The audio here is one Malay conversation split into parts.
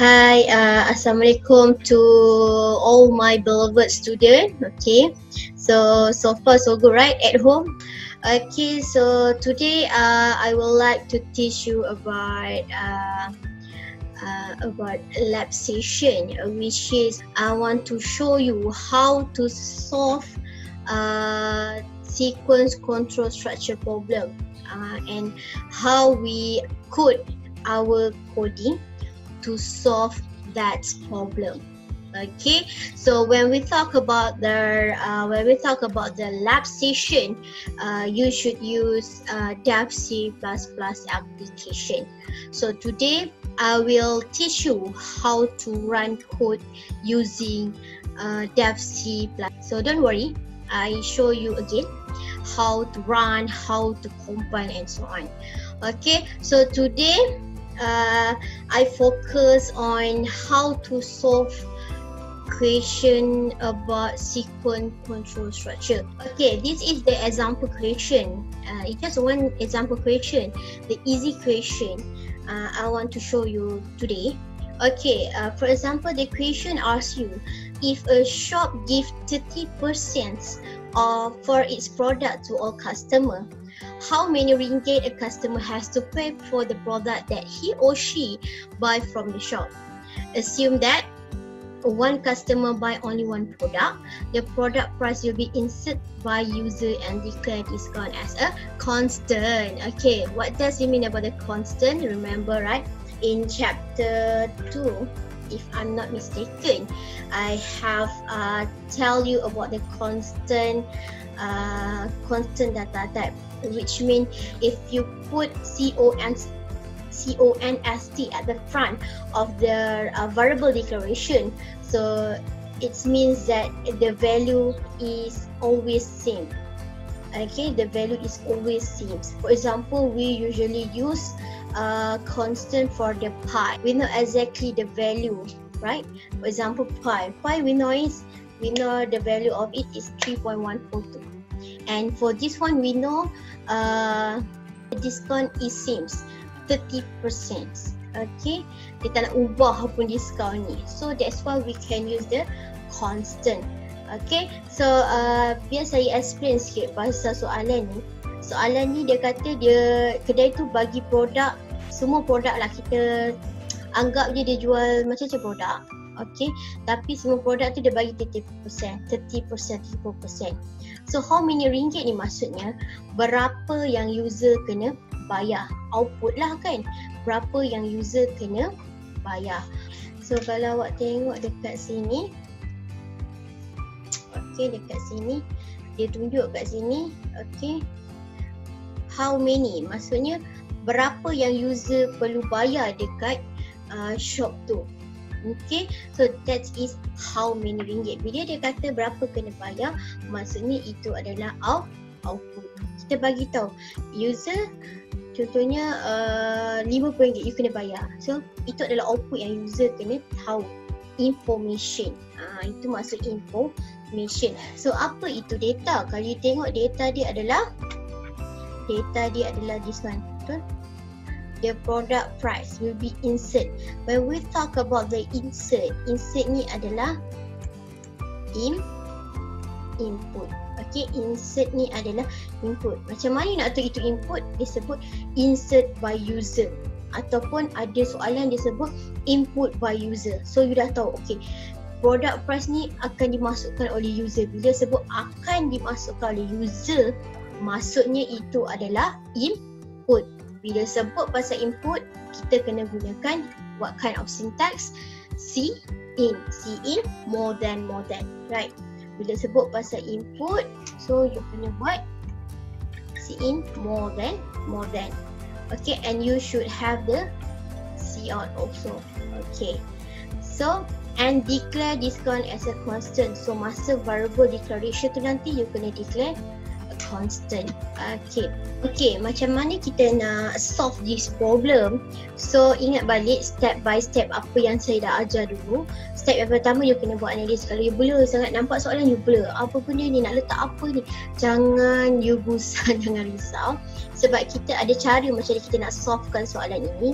Hi, uh, Assalamualaikum to all my beloved student. Okay, so so far so good, right? At home. Okay, so today uh, I would like to teach you about uh, uh, about lab session, which is I want to show you how to solve uh, sequence control structure problem uh, and how we code our coding to solve that problem. Okay so when we talk about the uh, when we talk about the lab session uh, you should use uh, dev c++ application. So today i will teach you how to run code using uh, dev c++ so don't worry i show you again how to run how to compile and so on. Okay so today uh, I focus on how to solve question about sequence control structure. Okay, this is the example question. Uh, it's just one example question, the easy question uh, I want to show you today. Okay, uh, for example, the question asks you if a shop gives 30% of for its product to all customer, how many ringgit a customer has to pay for the product that he or she buy from the shop. Assume that one customer buy only one product, the product price will be inserted by user and declare discount as a constant. Okay, what does it mean about the constant? Remember, right? In chapter 2, if I'm not mistaken, I have uh, tell you about the constant uh, constant data type which means if you put con const at the front of the uh, variable declaration so it means that the value is always same. Okay the value is always same. For example we usually use uh, constant for the pi. We know exactly the value right? For example pi. Pi we know is we know the value of it is 3.142 and for this one we know uh, the discount is seems 30% okay? Kita nak ubah pun discount ni. So that's why we can use the constant. Okay? So uh, biar saya explain sikit pasal soalan ni soalan ni dia kata dia kedai tu bagi produk semua produk lah kita anggap je dia jual macam-macam produk. Okay tapi semua produk tu dia bagi 30% 30% 30% So how many ringgit ni maksudnya? Berapa yang user kena bayar? Output lah kan? Berapa yang user kena bayar? So kalau awak tengok dekat sini okay dekat sini dia tunjuk kat sini okay how many maksudnya berapa yang user perlu bayar dekat uh, shop tu Okay, so that is how many ringgit. Bila dia kata berapa kena bayar, maksudnya itu adalah out, output. Kita bagi tahu user contohnya uh, RM50 you kena bayar. So itu adalah output yang user kena tahu. Information. Uh, itu maksud information. So apa itu data? Kalau you tengok data dia adalah data dia adalah this one. Betul? the product price will be insert. When we talk about the insert, insert ni adalah in input. Okay, insert ni adalah input. Macam mana nak tahu itu input? Disebut insert by user ataupun ada soalan disebut input by user. So you dah tahu, okay, product price ni akan dimasukkan oleh user. Bila sebut akan dimasukkan oleh user, maksudnya itu adalah input. Bila sebut pasal input kita kena gunakan what kind of syntax? C in C in more than more than right? Bila sebut pasal input so you kena buat C in more than more than. Okay and you should have the C out also. Okay. So and declare discount as a constant. So masa variable declaration tu nanti you kena declare constant. Okay. Okay, macam mana kita nak solve this problem? So, ingat balik step by step apa yang saya dah ajar dulu. Step yang pertama, you kena buat analis. Kalau you blur sangat nampak soalan, you blur. Apa benda ni? Nak letak apa ni? Jangan you gusar, jangan risau. Sebab kita ada cara macam mana kita nak solvekan soalan ini.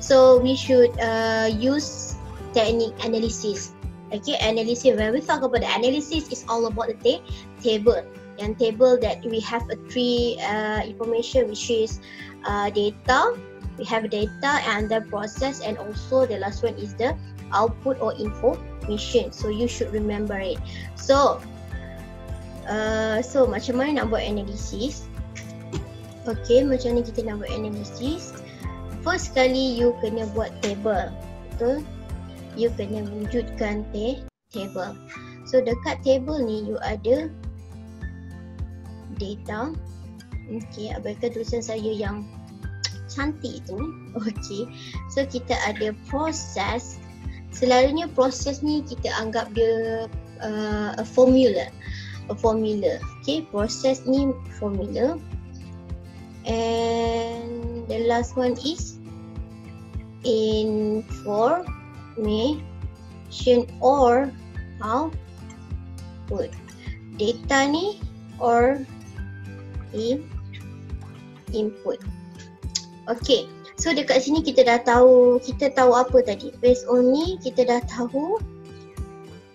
So, we should uh, use technique analysis. Okay, analysis. When we talk about the analysis, it's all about the ta- table. And table that we have a three uh, information which is uh, data. We have data and the process and also the last one is the output or information. So you should remember it. So, uh, so macam mana nak buat analisis? Okay, macam mana kita nak buat analisis? First kali you kena buat table. Betul? you kena wujudkan te table. So dekat table ni you ada data. Okay, abaikan tulisan saya yang cantik tu. Okay, so kita ada proses. Selalunya proses ni kita anggap dia uh, a formula. A formula. Okay, proses ni formula. And the last one is in for information or output. Data ni or in input. Okay, so dekat sini kita dah tahu, kita tahu apa tadi. Based on ni kita dah tahu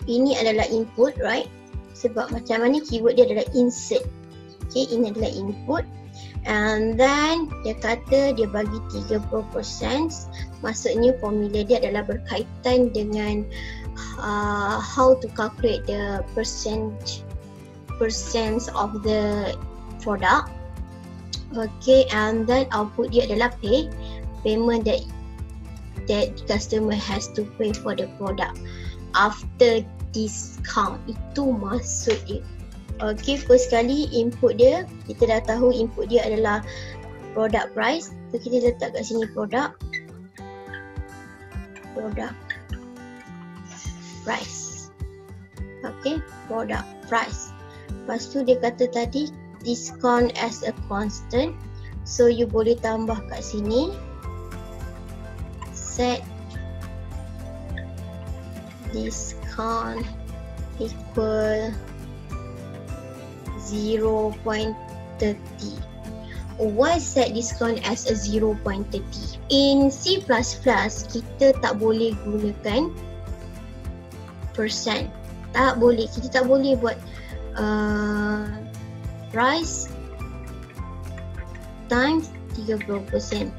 ini adalah input, right? Sebab macam mana keyword dia adalah insert. Okay, ini adalah input. And then dia kata dia bagi 30% maksudnya formula dia adalah berkaitan dengan uh, how to calculate the percent percent of the product okay and then output dia adalah pay payment that that customer has to pay for the product after discount itu maksud dia Okay, first kali input dia, kita dah tahu input dia adalah product price. So, kita letak kat sini product. Product price. Okay, product price. Lepas tu dia kata tadi, discount as a constant. So, you boleh tambah kat sini. Set discount equal 0.30 why set discount as a 0.30 in C++ kita tak boleh gunakan percent tak boleh kita tak boleh buat uh, price times 30%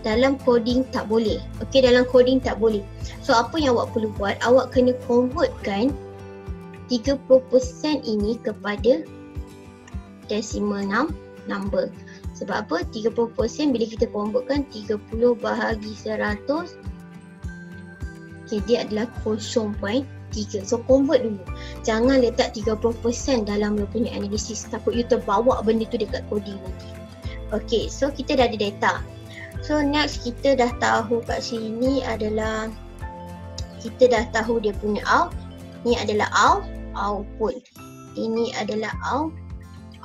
dalam coding tak boleh okey dalam coding tak boleh so apa yang awak perlu buat awak kena convertkan 30% ini kepada decimal num number. Sebab apa? 30% bila kita convertkan 30 bahagi 100 okay, dia adalah 0.3. So convert dulu. Jangan letak 30% dalam you punya analisis takut you terbawa benda tu dekat coding nanti. Okay, so kita dah ada data. So next kita dah tahu kat sini adalah kita dah tahu dia punya out. Ni adalah out, output. Ini adalah out,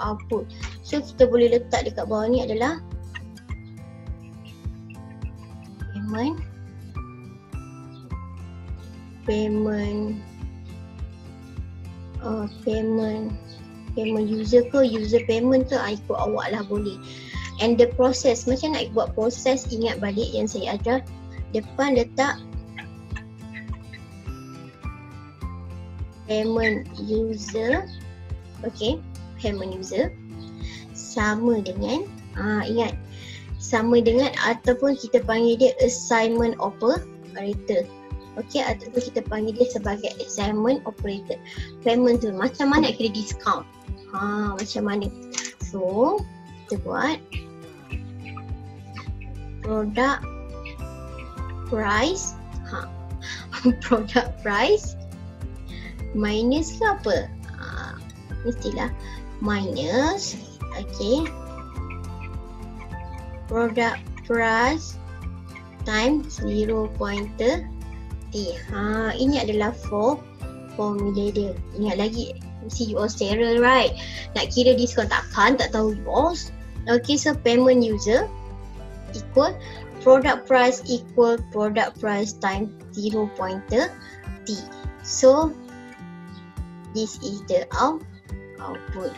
output. So kita boleh letak dekat bawah ni adalah payment payment. Uh, payment. Payment user ke? User payment ke? Uh, ikut awak lah boleh. And the process macam nak buat proses ingat balik yang saya ada depan letak payment user. Okay payment user. Sama dengan uh, ingat. Sama dengan ataupun kita panggil dia assignment operator okey ataupun kita panggil dia sebagai assignment operator. Payment tu macam mana kira discount? Ha macam mana? So kita buat product price. Ha product price minus ke apa? Ha, mestilah minus. Okay product price times 0.30 ha ini adalah for formula dia ingat lagi see you sterile right nak kira diskon takkan tak tahu yours okay so payment user equal product price equal product price times 0.30 so this is the out output.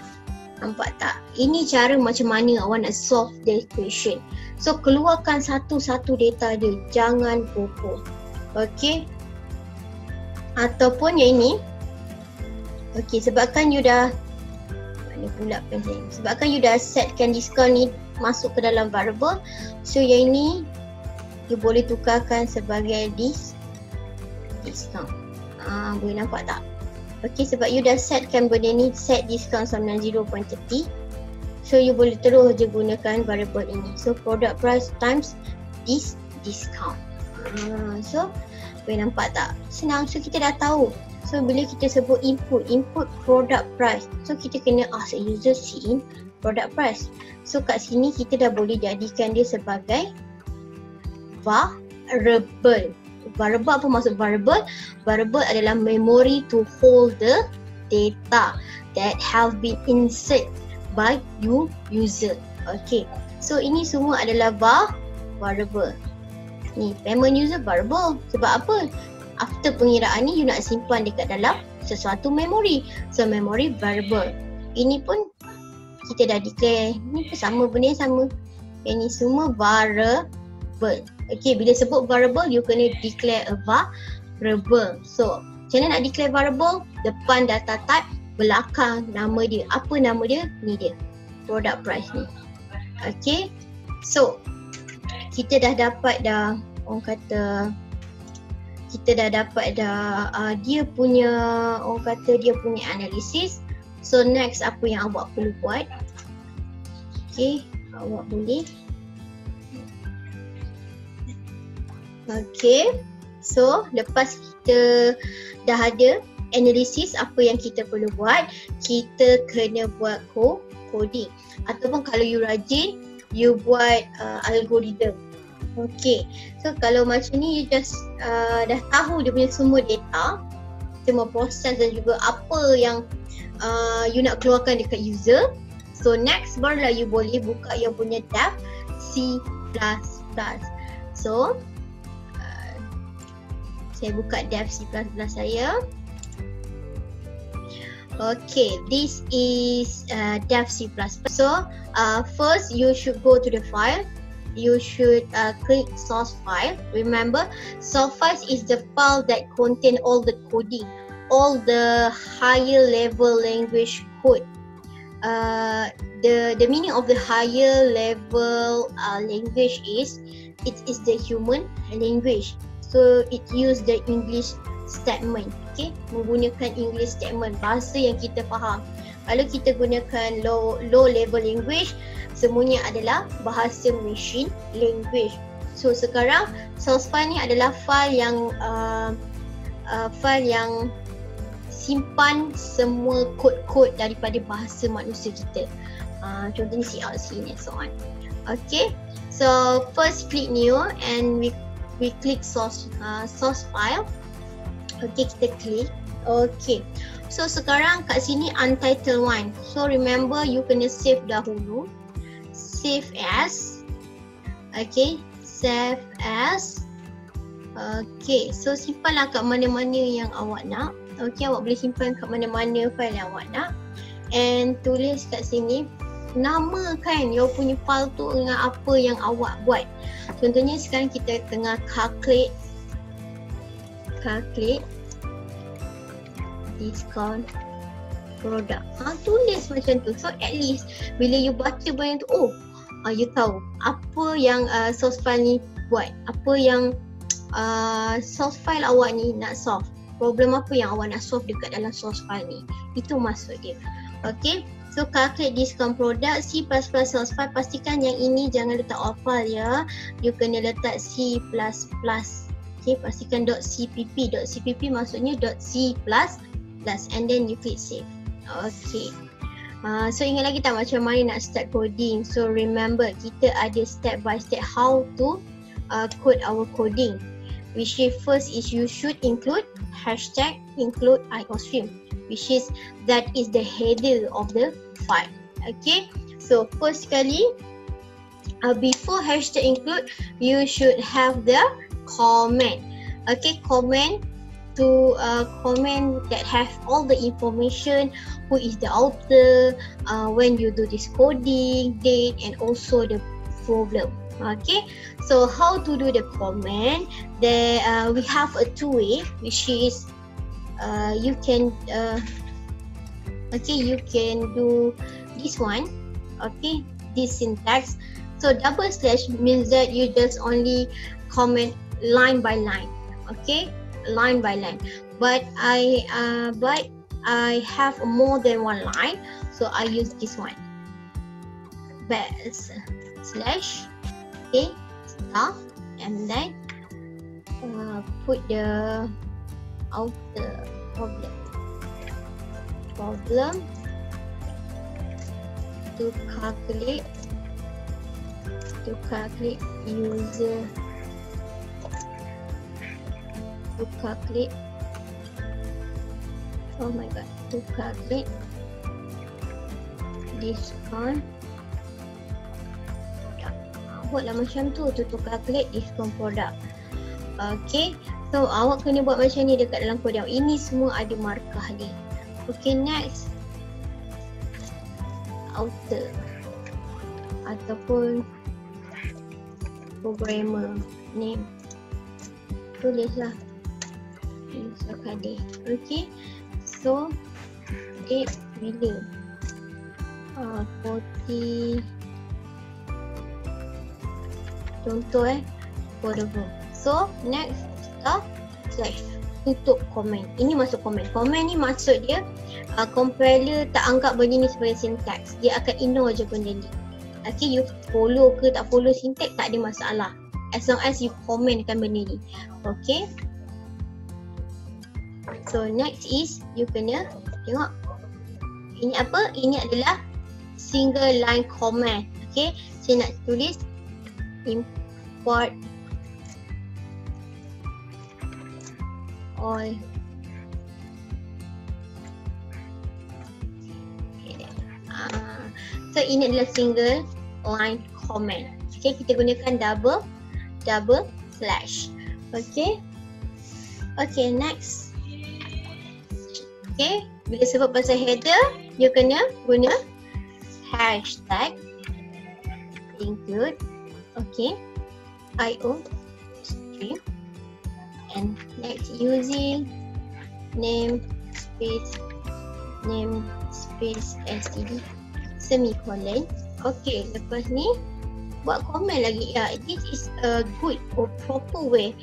Nampak tak? Ini cara macam mana awak nak solve the equation. So keluarkan satu-satu data dia. Jangan popo. Okay. ataupun yang ini. Okey sebabkan you dah mana pula pen saya sebabkan you dah setkan diskaun ni masuk ke dalam variable so yang ini you boleh tukarkan sebagai dis discount. Ah boleh nampak tak? Okey sebab you dah setkan benda ni set discount sama dengan 0.30 so you boleh terus je gunakan variable ini. So product price times this discount. Ah so boleh nampak tak? Senang. So kita dah tahu. So bila kita sebut input, input product price. So kita kena ask a user see product price. So kat sini kita dah boleh jadikan dia sebagai variable. Variable apa maksud variable? Variable adalah memory to hold the data that have been insert by you user. Okay. So ini semua adalah var variable ni. Payment user variable sebab apa? After pengiraan ni you nak simpan dekat dalam sesuatu memory so memory variable ini pun kita dah declare. Ni pun sama benda sama. Yang ni semua variable okay bila sebut variable you kena declare a variable so macam mana nak declare variable depan data type belakang nama dia. Apa nama dia? Ni dia. Product price ni. Okay? So kita dah dapat dah orang kata kita dah dapat dah uh, dia punya orang kata dia punya analisis so next apa yang awak perlu buat? Okay awak boleh. Okay so lepas kita dah ada analisis apa yang kita perlu buat kita kena buat coding ataupun kalau you rajin you buat uh, algoritma. Okay, so kalau macam ni you just uh, dah tahu dia punya semua data, semua proses dan juga apa yang uh, you nak keluarkan dekat user. So next barulah you boleh buka yang punya tab C++. So uh, saya buka dev C++ saya. Okay, this is uh, dev C++. So uh, first you should go to the file. You should uh, click source file. Remember, source file is the file that contain all the coding, all the higher level language code. Uh, the the meaning of the higher level uh, language is it is the human language. So it use the English statement okay menggunakan English statement bahasa yang kita faham kalau kita gunakan low low level language semuanya adalah bahasa machine language so sekarang source file ni adalah file yang uh, uh, file yang simpan semua kod-kod daripada bahasa manusia kita uh, contohnya CLC ni so on okay so first click new and we we click source uh, source file Okay, kita klik. Okay. So sekarang kat sini untitled one. So remember you kena save dahulu. Save as. Okay. Save as. Okay. So simpanlah kat mana-mana yang awak nak. Okay. Awak boleh simpan kat mana-mana file yang awak nak. And tulis kat sini. Nama kan you punya file tu dengan apa yang awak buat. Contohnya sekarang kita tengah calculate calculate discount produk. Ha, tulis macam tu. So at least bila you baca benda tu, oh uh, you tahu apa yang uh, source file ni buat. Apa yang uh, source file awak ni nak solve. Problem apa yang awak nak solve dekat dalam source file ni. Itu maksud dia. Okay. So calculate discount produk C++ source file. Pastikan yang ini jangan letak opal ya. You kena letak C++ Okay, pastikan .cpp. .cpp maksudnya .c and then you click save. Okay. Uh, so ingat lagi tak macam mana nak start coding. So remember kita ada step by step how to uh, code our coding. Which is first is you should include hashtag include iostream. Which is that is the header of the file. Okay. So first sekali uh, before hashtag include you should have the comment okay comment to uh, comment that have all the information who is the author uh, when you do this coding date and also the problem. Okay? So how to do the comment? There uh, we have a two way which is uh, you can uh, okay you can do this one. Okay? This syntax. So double slash means that you just only comment line by line. Okay line by line. But i uh, but i have more than one line so i use this one. Best slash okay star and then uh, put the outer problem. Problem to calculate to calculate user to calculate oh my god to calculate discount. Buatlah macam tu to, to calculate discount produk. Okay so awak kena buat macam ni dekat dalam kod ini semua ada markah ni. Okay next. Outer. Ataupun programmer name. Tulislah Kadir okay. So date bila uh, 40 contoh eh. Affordable so next start slash tutup komen ini masuk komen komen ni maksud dia uh, compiler tak anggap benda ni sebagai syntax. Dia akan ignore je benda ni. Okay you follow ke tak follow syntax tak ada masalah. As long as you comment kan benda ni. Okay so next is you kena tengok. Ini apa? Ini adalah single line comment. Okay? Saya nak tulis import all uh, so ini adalah single line comment. Okay? Kita gunakan double double slash. Okay? Okay next okay bila sebut pasal header you kena guna hashtag include okay io stream and next using name space name space std semicolon. Okay lepas ni buat komen lagi. Ya yeah, this is a good or proper way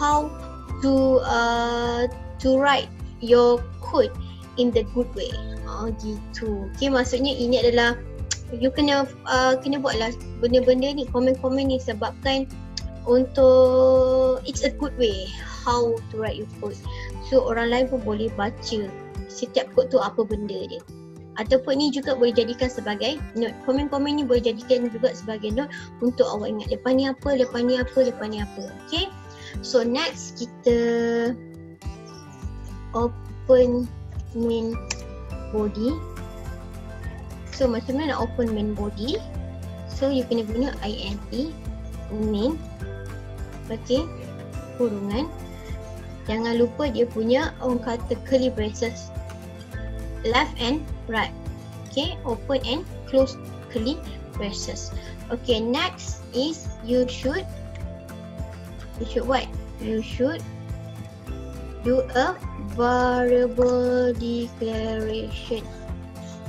how to uh, to write your code in the good way. Oh gitu. Okay maksudnya ini adalah you kena uh, kena buatlah benda-benda ni komen-komen ni sebabkan untuk it's a good way how to write your code. So orang lain pun boleh baca setiap code tu apa benda dia. Ataupun ni juga boleh jadikan sebagai note. Komen-komen ni boleh jadikan juga sebagai note untuk awak ingat lepas ni apa lepas ni apa lepas ni apa. Okay? So next kita open main body. So macam mana nak open main body? So you kena guna int main Okay Kurungan. Jangan lupa dia punya orang kata curly braces Left and right Okay open and close curly braces. Okay next is you should You should what? You should do a variable declaration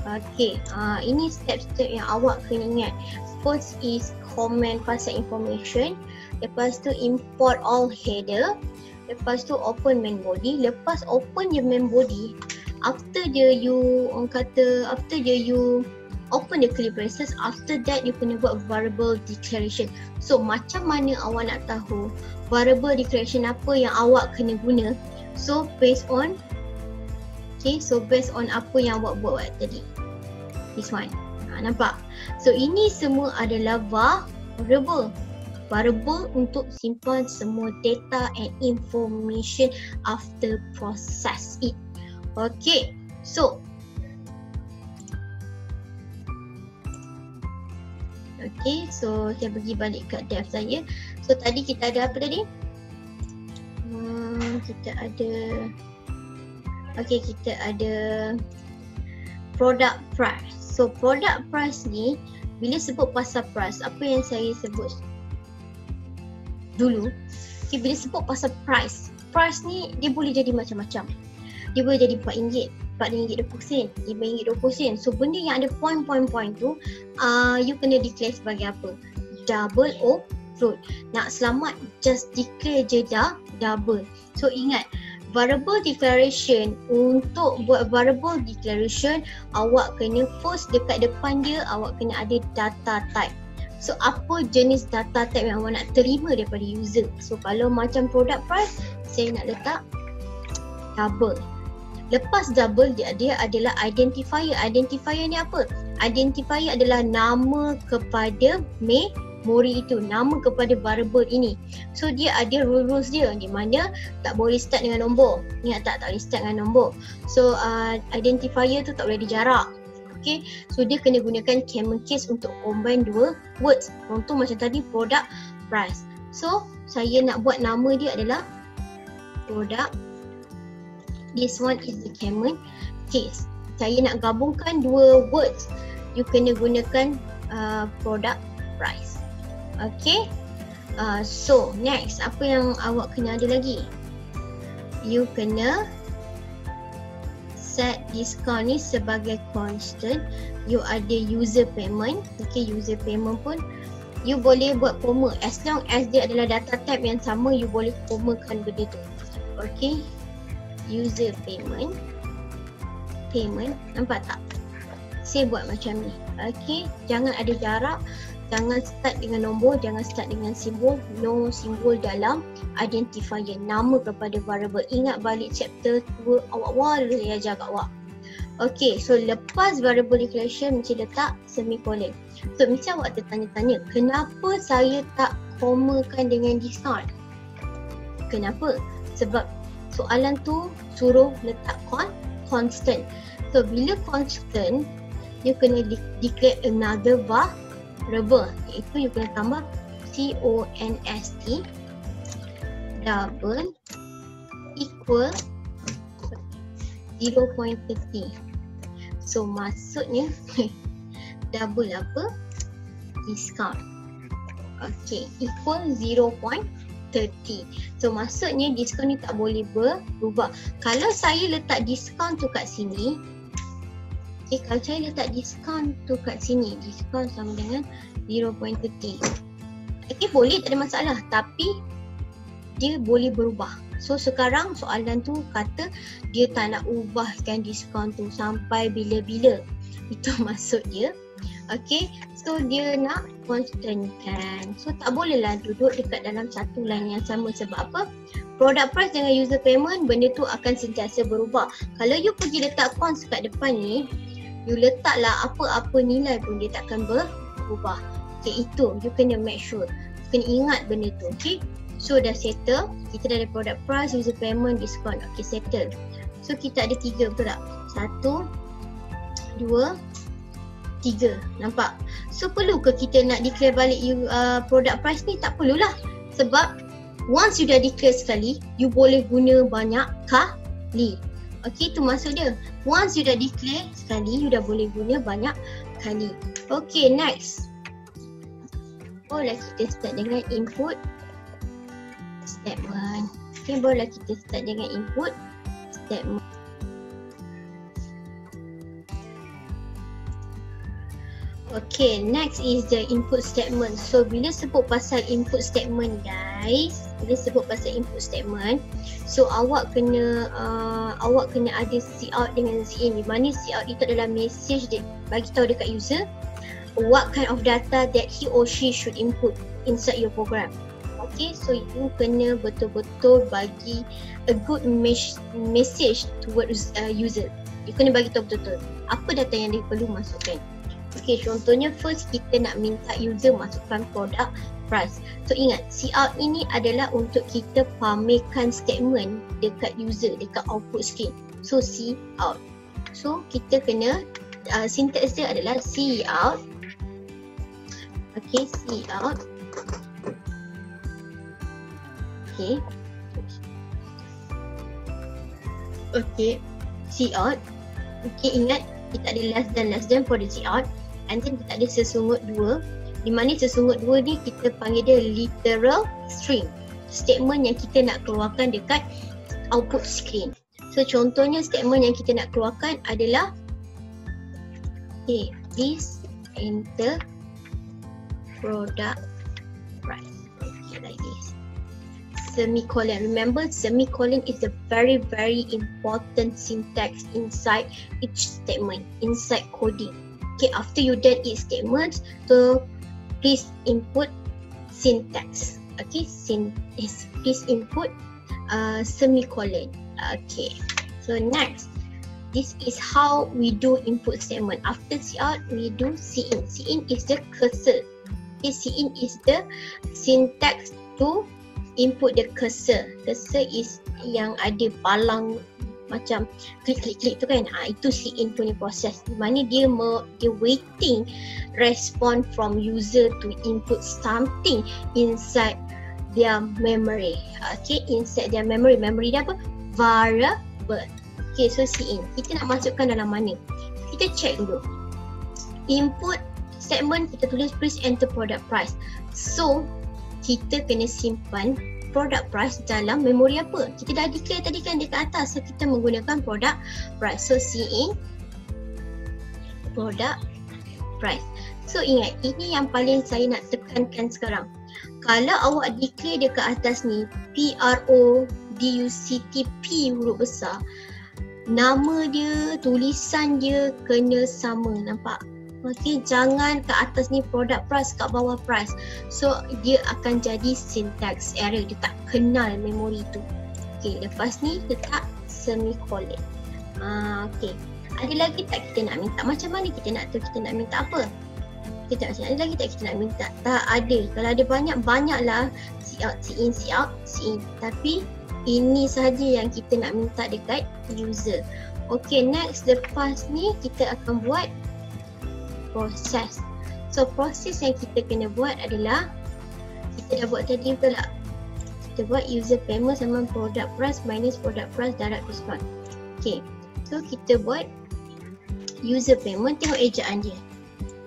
Okay, uh, ini step-step yang awak kena ingat. First is comment pasal information. Lepas tu import all header. Lepas tu open main body. Lepas open je main body, after je you, orang kata, after je you open the curly braces, after that you kena buat variable declaration. So, macam mana awak nak tahu variable declaration apa yang awak kena guna? So, based on Okay, so based on apa yang awak buat tadi. This one. Ha, nampak? So, ini semua adalah variable. Variable untuk simpan semua data and information after process it. Okay. So, Okay, so saya pergi balik ke dev saya. So tadi kita ada apa tadi? Kita ada Okay, kita ada product price. So, product price ni bila sebut pasal price, apa yang saya sebut dulu, okay, bila sebut pasal price, price ni dia boleh jadi macam-macam. dia boleh jadi RM4 RM4.20 sen, RM5.20 sen. So benda yang ada point-point-point tu uh, you kena declare sebagai apa? Double O float. Nak selamat just declare je dah double. So ingat variable declaration untuk buat variable declaration awak kena first dekat depan dia awak kena ada data type. So apa jenis data type yang awak nak terima daripada user? So kalau macam product price saya nak letak double Lepas double dia dia adalah identifier. Identifier ni apa? Identifier adalah nama kepada memori itu, nama kepada variable ini. So dia ada rules dia di mana tak boleh start dengan nombor. Ingat tak tak boleh start dengan nombor. So uh, identifier tu tak boleh dijarak. Okay, so dia kena gunakan camel case untuk combine dua words. Contoh macam tadi product price. So saya nak buat nama dia adalah product this one is the common case. Saya nak gabungkan dua words. You kena gunakan uh, product price. Okay. Uh, so next apa yang awak kena ada lagi? You kena set discount ni sebagai constant. You ada user payment. Okay user payment pun you boleh buat koma as long as dia adalah data type yang sama you boleh komakan benda tu. Okay user payment payment nampak tak saya buat macam ni okey jangan ada jarak jangan start dengan nombor jangan start dengan simbol. No simbol dalam identifier. Nama kepada variable. Ingat balik chapter 2 awak wall saya ajar kat awak. Okey so lepas variable declaration mesti letak semicolon. So mesti awak tertanya-tanya kenapa saya tak komakan dengan discount kenapa? Sebab soalan tu suruh letak con constant. So bila constant, you kena de- declare another variable iaitu you kena tambah C O N S T double equal 0.30. So maksudnya double apa? Discount. Okay, equal 0.30. 30. So maksudnya diskaun ni tak boleh berubah. Kalau saya letak diskaun tu kat sini, okay, kalau saya letak diskaun tu kat sini, diskaun sama dengan 0.30. Okay, boleh tak ada masalah. Tapi dia boleh berubah. So sekarang soalan tu kata dia tak nak ubahkan diskaun tu sampai bila-bila. Itu maksud dia. Okay, so dia nak constant kan. So tak bolehlah duduk dekat dalam satu line yang sama sebab apa? Product price dengan user payment benda tu akan sentiasa berubah. Kalau you pergi letak cons kat depan ni, you letaklah apa-apa nilai pun dia takkan berubah. Okay, itu you kena make sure. You kena ingat benda tu. Okay, so dah settle. Kita dah ada product price, user payment, discount. Okay, settle. So kita ada tiga tak? Satu, dua, tiga nampak so perlu ke kita nak declare balik you uh, product price ni tak perlulah sebab once you dah declare sekali you boleh guna banyak kali Okay, itu maksud dia. Once you dah declare sekali, you dah boleh guna banyak kali. Okay, next. Boleh kita start dengan input statement. Okay, boleh kita start dengan input statement. Okay, next is the input statement. So, bila sebut pasal input statement guys, bila sebut pasal input statement, so awak kena uh, awak kena ada cout dengan in. Di mana cout itu adalah message dia bagi tahu dekat user what kind of data that he or she should input inside your program. Okay, so you kena betul-betul bagi a good mes- message towards uh, user. You kena bagi tahu betul-betul apa data yang dia perlu masukkan. Okay, contohnya first kita nak minta user masukkan produk price. So ingat, cout ini adalah untuk kita pamerkan statement dekat user, dekat output screen. So cout. So kita kena, uh, syntax dia adalah cout. Okay, cout. Okay. Okay, cout. Okay, ingat kita ada less than less than for the cout and then kita ada sesungut dua di mana sesungut dua ni kita panggil dia literal string statement yang kita nak keluarkan dekat output screen So contohnya statement yang kita nak keluarkan adalah Okay, please enter product price. Okay, like this. Semicolon. Remember, semicolon is a very, very important syntax inside each statement, inside coding. Okay, after you done each statement, so please input syntax. Okay, sin is please input uh, semicolon. Okay, so next, this is how we do input statement. After see out, we do see in. See in is the cursor. Okay, see in is the syntax to input the cursor. Cursor is yang ada palang macam klik klik klik tu kan. Ha, itu si in punya proses. Di mana dia me, dia waiting respond from user to input something inside their memory. Okay inside their memory. Memory dia apa? Variable. Okay so si in kita nak masukkan dalam mana? Kita check dulu. Input statement kita tulis please enter product price. So kita kena simpan product price dalam memori apa. Kita dah declare tadi kan dekat atas. Kita menggunakan product price. So CA product price. So ingat ini yang paling saya nak tekankan sekarang. Kalau awak declare dekat atas ni P R O D U C T P huruf besar nama dia, tulisan dia kena sama. Nampak? Okay, jangan ke atas ni product price, kat bawah price. So, dia akan jadi syntax error. Dia tak kenal memori tu. Okay, lepas ni letak semicolon. Ah, okay. Ada lagi tak kita nak minta? Macam mana kita nak tahu kita nak minta apa? Kita tak ada lagi tak kita nak minta? Tak ada. Kalau ada banyak, banyaklah see out, see in, see out, see in. Tapi, ini sahaja yang kita nak minta dekat user. Okay, next lepas ni kita akan buat proses. So proses yang kita kena buat adalah kita dah buat tadi betul tak? Kita buat user payment sama product price minus product price direct discount. Okay. So kita buat user payment tengok ejaan dia.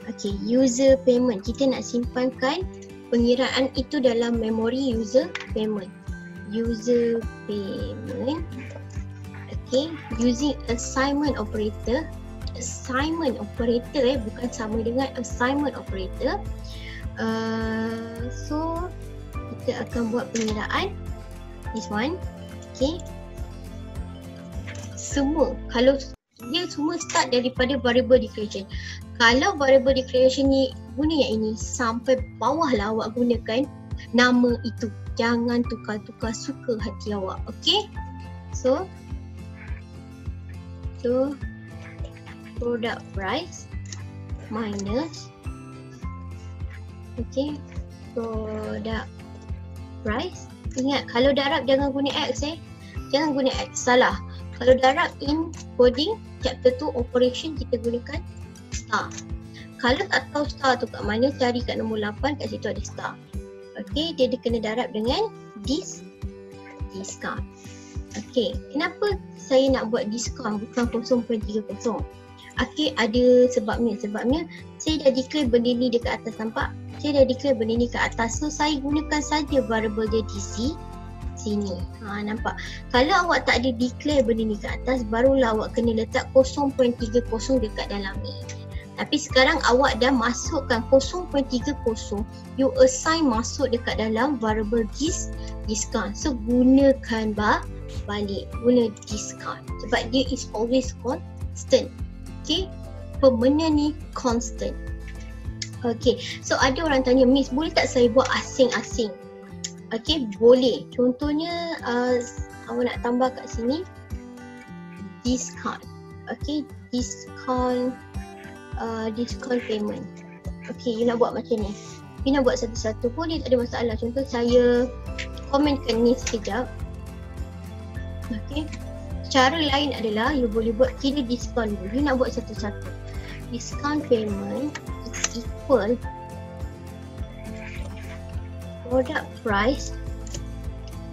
Okay, user payment. Kita nak simpankan pengiraan itu dalam memori user payment. User payment. Okay, using assignment operator assignment operator eh bukan sama dengan assignment operator. Uh, so kita akan buat pengiraan this one okay. Semua kalau dia semua start daripada variable declaration. Kalau variable declaration ni guna yang ini sampai bawah lah awak gunakan nama itu. Jangan tukar-tukar suka hati awak okay. So so product price minus okay product price. Ingat kalau darab jangan guna x eh. Jangan guna x salah. Kalau darab in coding chapter 2 operation kita gunakan star. Kalau tak tahu star tu kat mana cari kat nombor 8 kat situ ada star. Okay dia, dia kena darab dengan this discount. Okay kenapa saya nak buat discount bukan 0.30 Okay ada sebabnya. Sebabnya saya dah declare benda ni dekat atas nampak Saya dah declare benda ni kat atas. So saya gunakan saja variable dia DC Sini. Ha, Nampak? Kalau awak tak ada declare benda ni kat atas Barulah awak kena letak 0.30 dekat dalam ni. Tapi sekarang awak dah masukkan 0.30 You assign masuk dekat dalam variable dis discount. So gunakan bah balik. Guna discount. Sebab dia is always constant okay? Pemena ni constant. Okay so ada orang tanya miss boleh tak saya buat asing-asing? Okay boleh. Contohnya uh, awak nak tambah kat sini discount. Okay discount uh, discount payment. Okay you nak buat macam ni? You nak buat satu-satu boleh tak ada masalah. Contoh saya komenkan ni sekejap. Okay cara lain adalah you boleh buat kira diskon dulu. You nak buat satu-satu. Discount payment is equal product price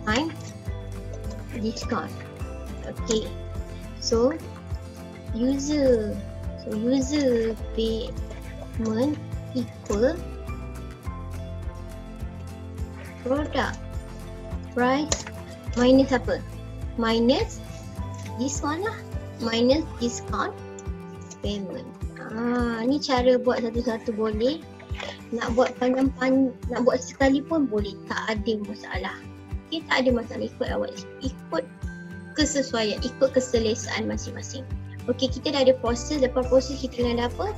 time discount. Okay. So user so user payment equal product price minus apa? Minus this one lah minus discount payment. Ah, ni cara buat satu-satu boleh. Nak buat panjang-panjang, nak buat sekali pun boleh. Tak ada masalah. Okay, tak ada masalah ikut awak. Ikut kesesuaian, ikut keselesaan masing-masing. Okay, kita dah ada proses. Lepas proses kita kena ada apa?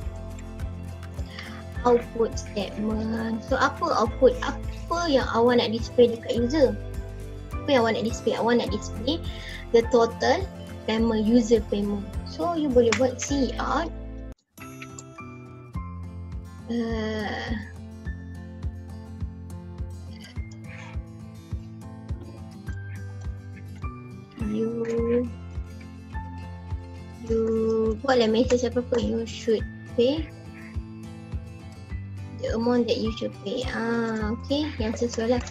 Output statement. So, apa output? Apa yang awak nak display dekat user? Apa yang awak nak display? Awak nak display the total payment, user payment. So, you boleh buat out uh, you you buatlah message apa apa you should pay the amount that you should pay. Ah okay. Yang sesuai lah.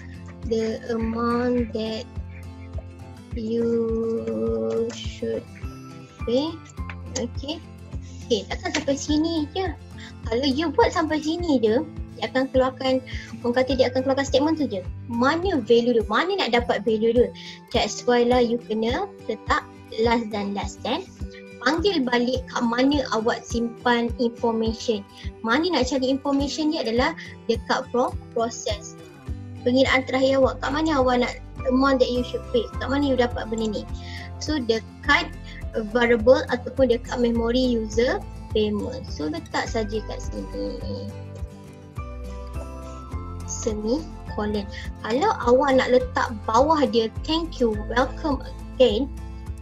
The amount that you should pay okay. Okay takkan sampai sini je. Kalau you buat sampai sini je dia akan keluarkan orang kata dia akan keluarkan statement tu je. Mana value dia? Mana nak dapat value dia? That's why lah you kena letak last dan last then panggil balik kat mana awak simpan information. Mana nak cari information dia adalah dekat pro proses. Pengiraan terakhir awak. Kat mana awak nak amount that you should pay kat mana you dapat benda ni so dekat variable ataupun dekat memory user payment so letak saja kat sini semi colon. Kalau awak nak letak bawah dia thank you, welcome again.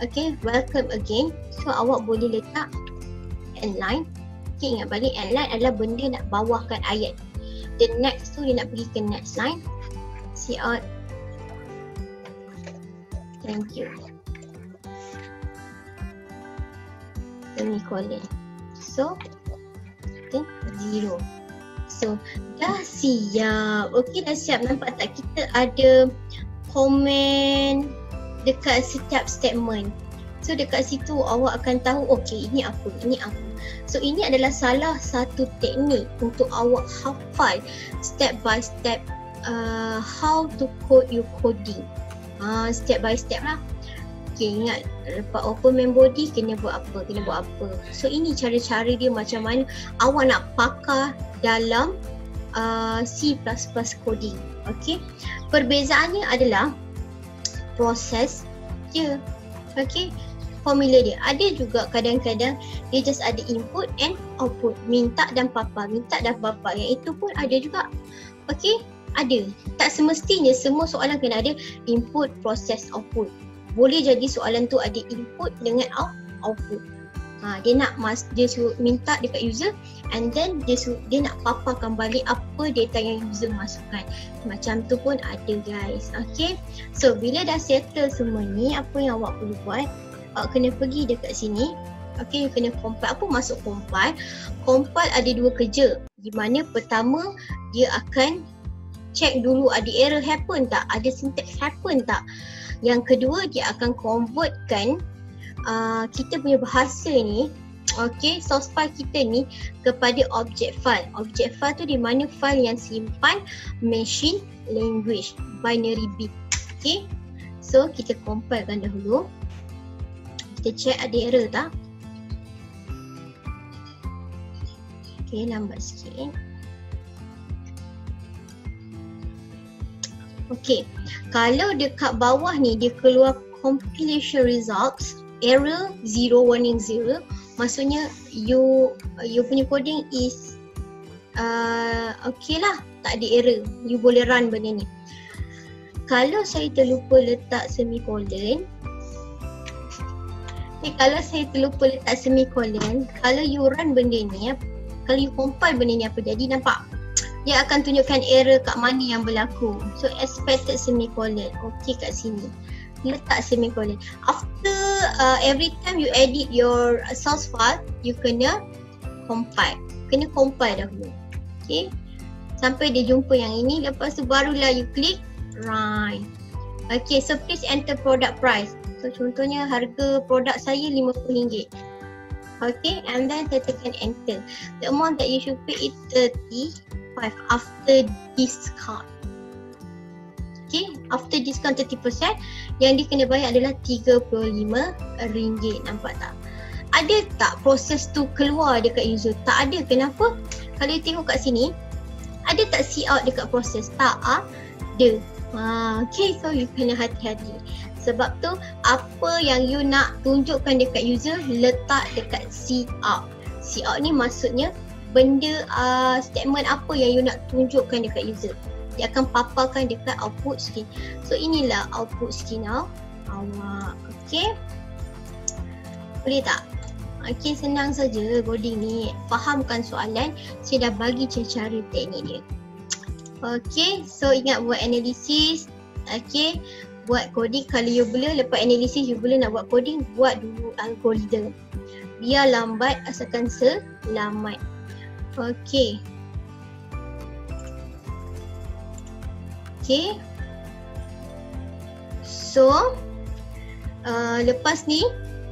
Okay, welcome again. So awak boleh letak end line. Okay, ingat balik end line adalah benda nak bawahkan ayat. The next tu dia nak pergi ke next line. See out. Thank you. Semicolon. So, then zero. So dah siap. Okey dah siap. Nampak tak kita ada komen dekat setiap statement. So dekat situ awak akan tahu okey ini apa, ini apa. So ini adalah salah satu teknik untuk awak hafal step by step uh, how to code your coding. Uh, step by step lah. Okay, ingat lepas open main body kena buat apa, kena buat apa. So ini cara-cara dia macam mana awak nak pakar dalam uh, C++ coding. Okay, perbezaannya adalah proses je. Okay, formula dia. Ada juga kadang-kadang dia just ada input and output. Minta dan papa, minta dan papa. Yang itu pun ada juga. Okay, ada. Tak semestinya semua soalan kena ada input, proses, output boleh jadi soalan tu ada input dengan out, output. Ha, dia nak mas, dia suruh minta dekat user and then dia suruh, dia nak paparkan balik apa data yang user masukkan. Macam tu pun ada guys. Okay. So bila dah settle semua ni apa yang awak perlu buat? Awak kena pergi dekat sini. Okay, you kena compile. Apa masuk compile? Compile ada dua kerja. Di mana pertama dia akan check dulu ada error happen tak? Ada syntax happen tak? Yang kedua dia akan convertkan uh, kita punya bahasa ni Okay, source file kita ni kepada object file. Object file tu di mana file yang simpan machine language binary bit. Okay, so kita compilekan dahulu. Kita check ada error tak? Okay, lambat sikit. Okay, kalau dekat bawah ni dia keluar compilation results error zero warning zero. Maksudnya you you punya coding is uh, okay lah. Tak ada error. You boleh run benda ni. Kalau saya terlupa letak semicolon okay, kalau saya terlupa letak semicolon kalau you run benda ni kalau you compile benda ni apa jadi? Nampak dia akan tunjukkan error kat mana yang berlaku. So expected semicolon. Okay kat sini. Letak semicolon. After uh, every time you edit your source file, you kena compile. Kena compile dahulu. Okay. Sampai dia jumpa yang ini. Lepas tu barulah you klik run. Okay. So please enter product price. So contohnya harga produk saya RM50. Okay, and then saya tekan enter. The amount that you should pay is 30 after discount. Okay, after discount 30% yang dia kena bayar adalah RM35 nampak tak? Ada tak proses tu keluar dekat user? Tak ada. Kenapa? Kalau you tengok kat sini ada tak see out dekat proses? Tak ada. Ha, okay so you kena hati-hati sebab tu apa yang you nak tunjukkan dekat user letak dekat see out ni maksudnya benda uh, statement apa yang you nak tunjukkan dekat user dia akan paparkan dekat output screen. So inilah output screen now. Awak. Okay. Boleh tak? Okay senang saja coding ni. Fahamkan soalan. Saya dah bagi cara teknik dia. Okay. So ingat buat analisis. Okay. Buat coding. Kalau you boleh lepas analisis you boleh nak buat coding. Buat dulu algoritma. Biar lambat asalkan selamat. Okay. Okay. So, uh, lepas ni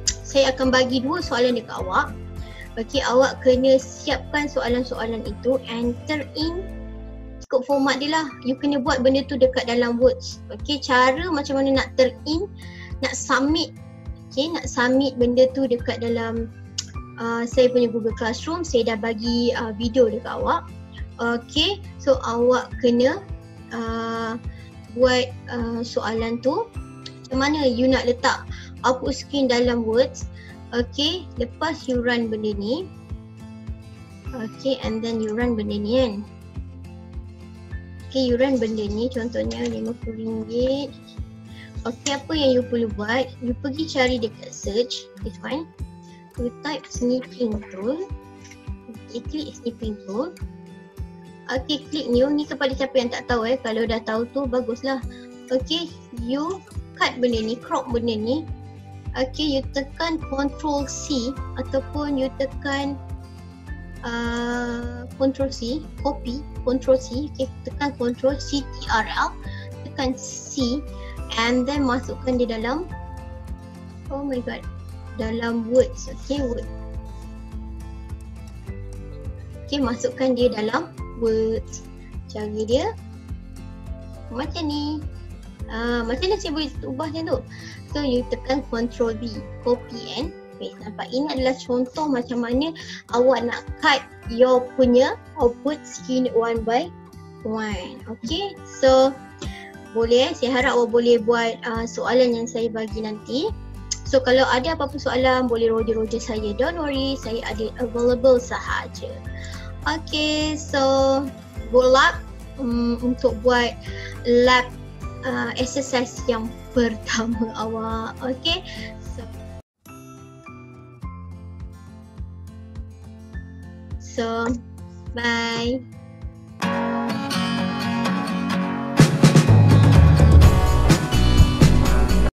saya akan bagi dua soalan dekat awak. Okay, awak kena siapkan soalan-soalan itu enter in ikut format dia lah. You kena buat benda tu dekat dalam words. Okay, cara macam mana nak turn in, nak submit. Okay, nak submit benda tu dekat dalam uh, saya punya Google Classroom. Saya dah bagi uh, video dekat awak. Okay, so awak kena uh, buat uh, soalan tu macam mana you nak letak output screen dalam words okay lepas you run benda ni okay and then you run benda ni kan okay you run benda ni contohnya RM50 okay apa yang you perlu buat you pergi cari dekat search this one you type snipping tool okay klik snipping tool Okay, klik new ni kepada siapa yang tak tahu eh. Kalau dah tahu tu baguslah. Okay, you cut benda ni, crop benda ni. Okay, you tekan control C ataupun you tekan uh, control C, copy, control C. Okay, tekan control C T R L, tekan C and then masukkan di dalam oh my god, dalam words. Okay, word. Okay, masukkan dia dalam words cara dia macam ni uh, macam mana saya boleh ubah macam tu so you tekan control B copy and paste nampak ini adalah contoh macam mana awak nak cut your punya output screen one by one okay so boleh eh saya harap awak boleh buat uh, soalan yang saya bagi nanti So kalau ada apa-apa soalan boleh roger-roger saya. Don't worry, saya ada available sahaja. Okay, so good luck um, untuk buat lab uh, exercise yang pertama awak. Okay, song. Bye.